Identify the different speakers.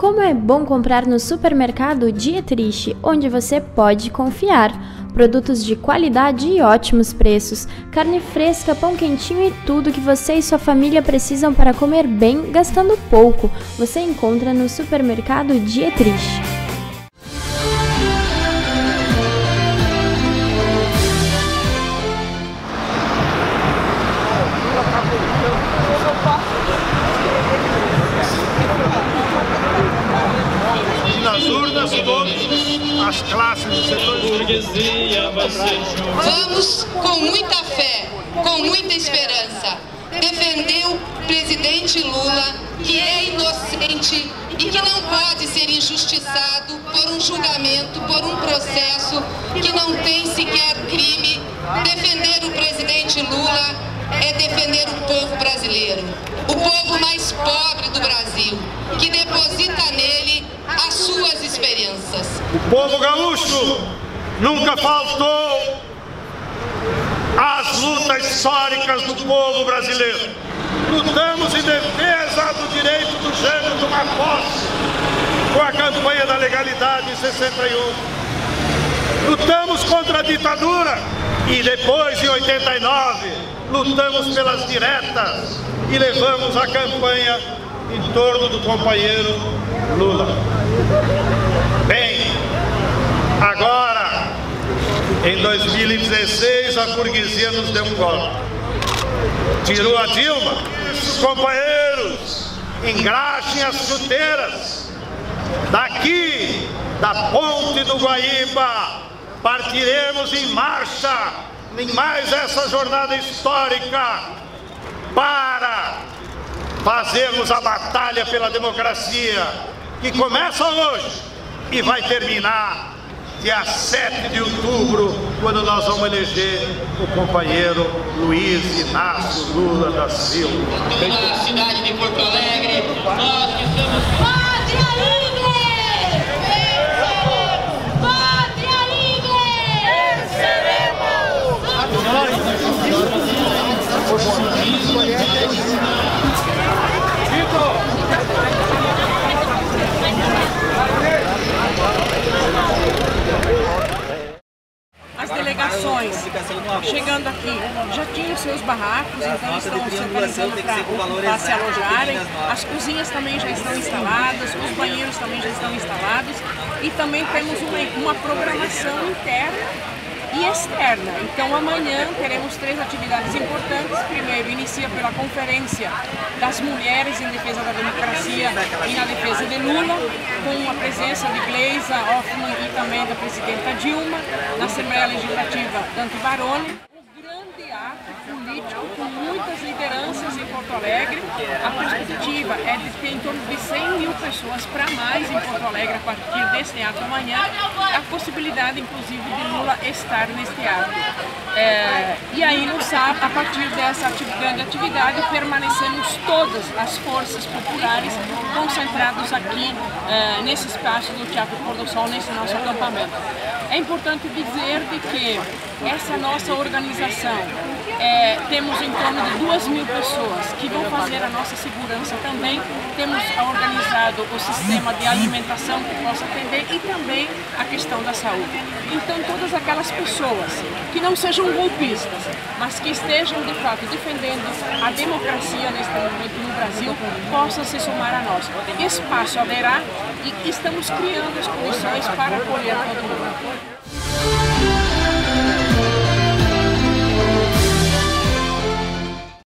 Speaker 1: Como é bom comprar no supermercado Dietrich, onde você pode confiar. Produtos de qualidade e ótimos preços, carne fresca, pão quentinho e tudo que você e sua família precisam para comer bem, gastando pouco. Você encontra no supermercado Dietrich.
Speaker 2: As classes do setor burguesia vai ser
Speaker 3: Vamos com muita fé, com muita esperança, defender o presidente Lula, que é inocente e que não pode ser injustiçado por um julgamento, por um processo que não tem sequer crime. Defender o presidente Lula é defender o povo brasileiro, o povo mais pobre do Brasil, que deposita nele as suas esperanças.
Speaker 2: O povo gaúcho nunca faltou às lutas históricas do povo brasileiro. Lutamos em defesa do direito do gênero de uma posse com a campanha da legalidade em 61. Lutamos contra a ditadura e depois, em 89, lutamos pelas diretas e levamos a campanha em torno do companheiro Lula. Bem, agora, em 2016, a burguesia nos deu um golpe. Tirou a Dilma. Companheiros, engraxem as chuteiras. Daqui, da ponte do Guaíba, partiremos em marcha em mais essa jornada histórica para fazermos a batalha pela democracia, que começa hoje e vai terminar dia 7 de outubro, quando nós vamos eleger o companheiro Luiz Inácio Lula da Silva.
Speaker 3: Na cidade de Porto Alegre, nós que estamos... Pátria Livre! Pátria Livre!
Speaker 4: As delegações chegando aqui. Já tinham seus barracos, então estão se organizando para se alojarem. As cozinhas também já estão instaladas, os banheiros também já estão instalados. E também temos uma, uma programação interna e externa. Então amanhã teremos três atividades importantes. Primeiro, inicia pela conferência das mulheres em defesa da democracia e na defesa de Lula, com a presença de Gleisa Hoffmann e também da presidenta Dilma, na Assembleia Legislativa Dante Baroni político com muitas lideranças em Porto Alegre. A perspectiva é de ter em torno de 100 mil pessoas para mais em Porto Alegre a partir deste ato amanhã. A possibilidade, inclusive, de Lula estar neste ato. É, e aí, no sábado, a partir dessa grande atividade, permanecemos todas as forças populares concentrados aqui é, nesse espaço do Teatro Pôr do Sol, nesse nosso acampamento. É importante dizer de que essa nossa organização é, temos em torno de duas mil pessoas que vão fazer a nossa segurança também. Temos organizado o sistema de alimentação que possa atender e também a questão da saúde. Então, todas aquelas pessoas que não sejam golpistas, mas que estejam de fato defendendo a democracia neste momento no Brasil, possam se somar a nós. Espaço haverá e estamos criando as condições para acolher todo mundo.